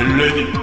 Get ready.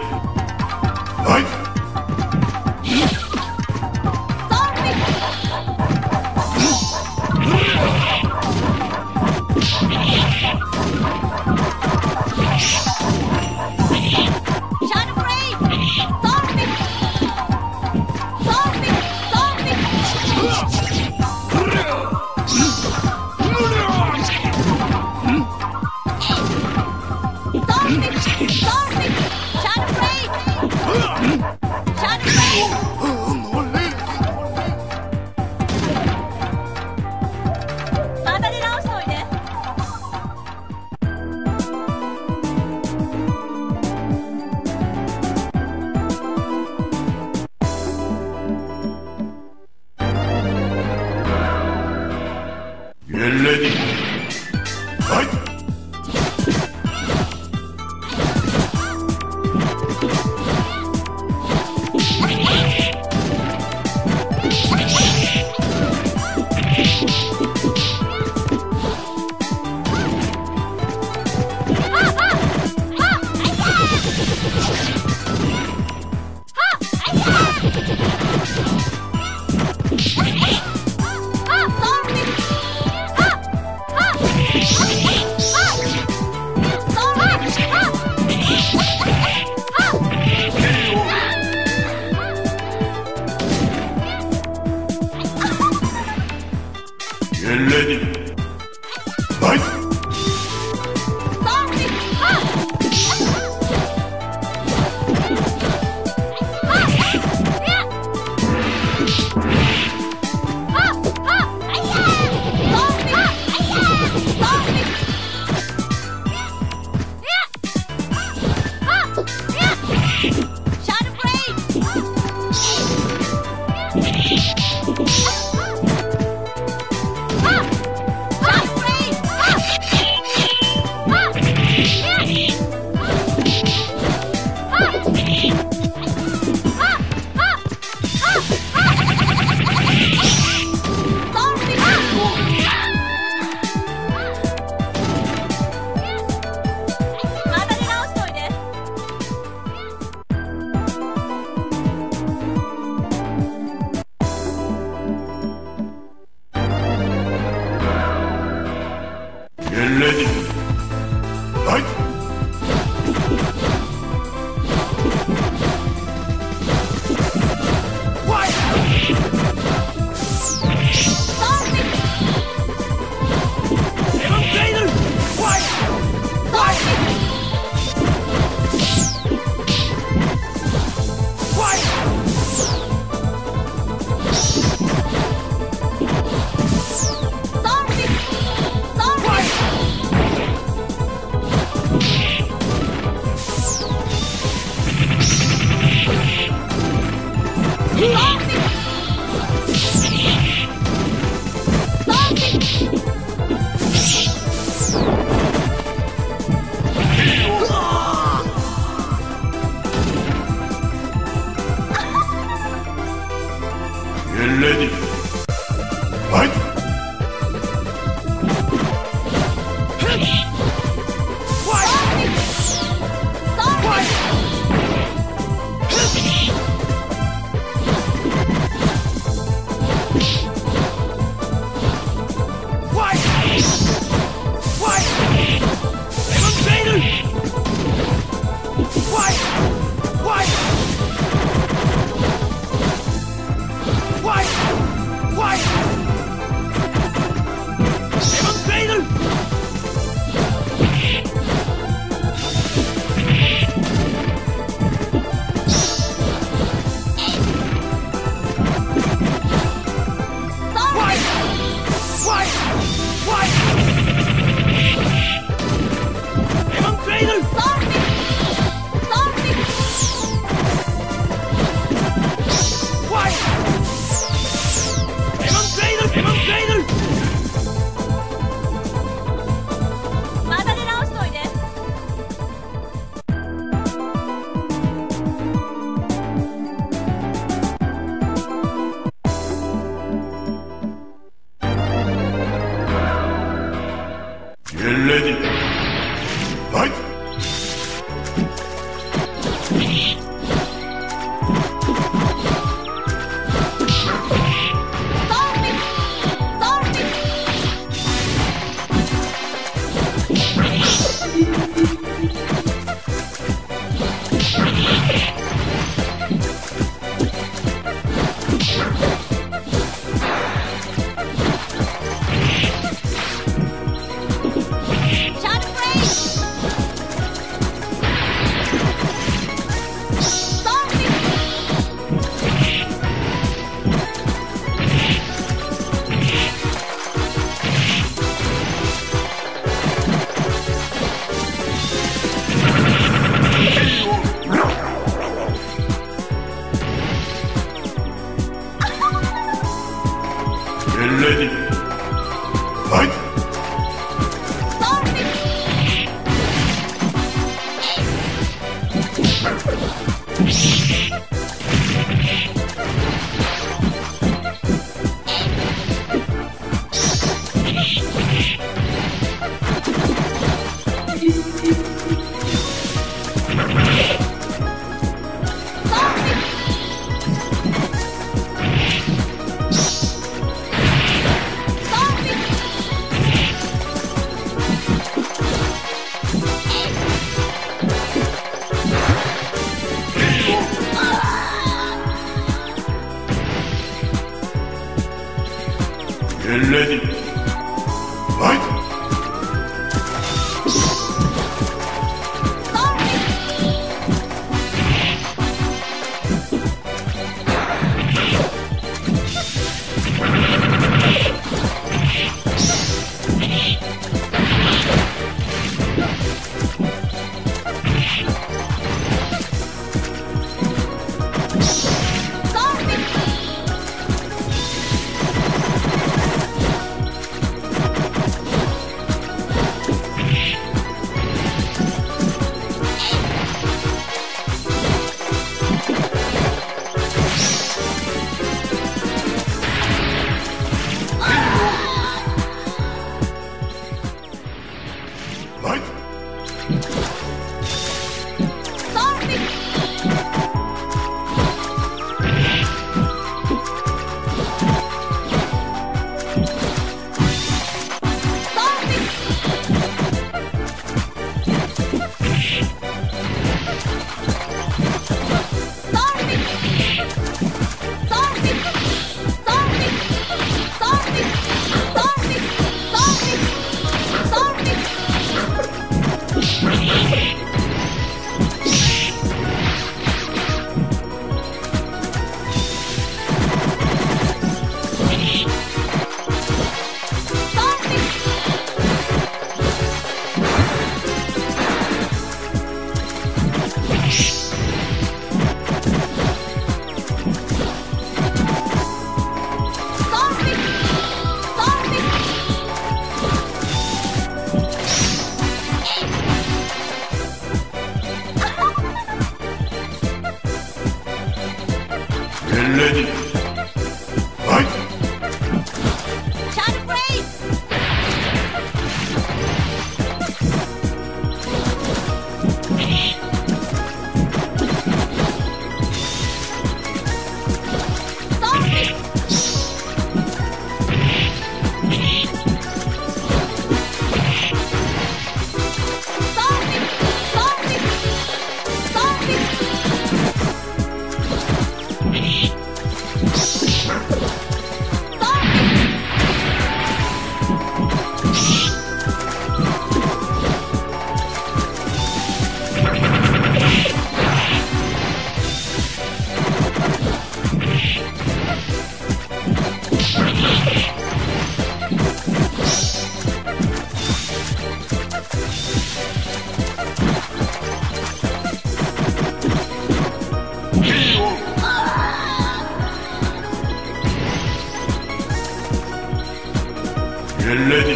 Ready.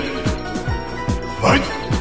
Fight!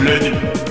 le